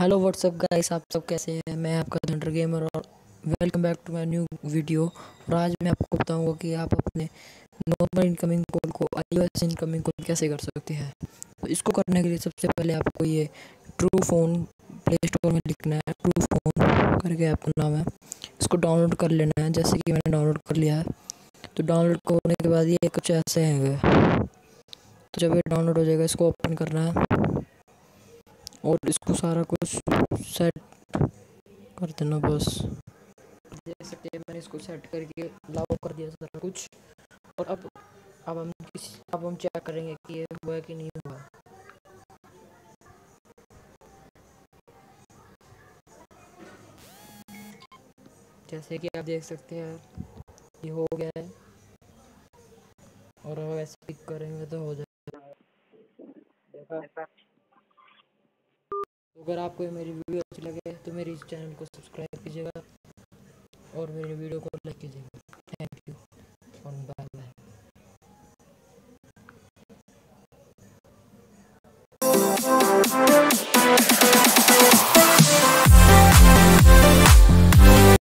Hello what's up guys आप सब कैसे हैं? मैं आपका थंडर गेमर और welcome back to my new video और आज मैं आपको बताऊँगा कि आप अपने नॉर्मल इनकमिंग कॉल को आईओएस इनकमिंग कॉल कैसे कर सकते हैं। तो इसको करने के लिए सबसे पहले आपको ये ट्रू फ़ोन प्ले स्टोर में लिखना है। ट्रू फ़ोन करके आपका नाम है। इसको डाउनलोड कर लेना है। जैसे कि मैंने डाउनलोड कर लिया है। तो डाउनलोड करने के बाद ये कुछ ऐसे हैं। तो जब ये डाउनलोड हो जाएगा, इसको ओपन करना है। और इसको सारा कुछ सेट कर देना बस। देख सकते हैं मैंने इसको सेट करके लाओ कर दिया सारा कुछ। और अब अब हम किसी अब हम चेक करेंगे कि ये हुआ कि नहीं हुआ? जैसे कि आप देख सकते हैं ये हो गया है। और अब ऐसे पिक करेंगे तो हो जाएगा। देखा? अगर आपको मेरी वीडियो अच्छी लगे तो मेरे इस चैनल को सब्सक्राइब कीजिएगा और मेरी वीडियो को लाइक कीजिएगा।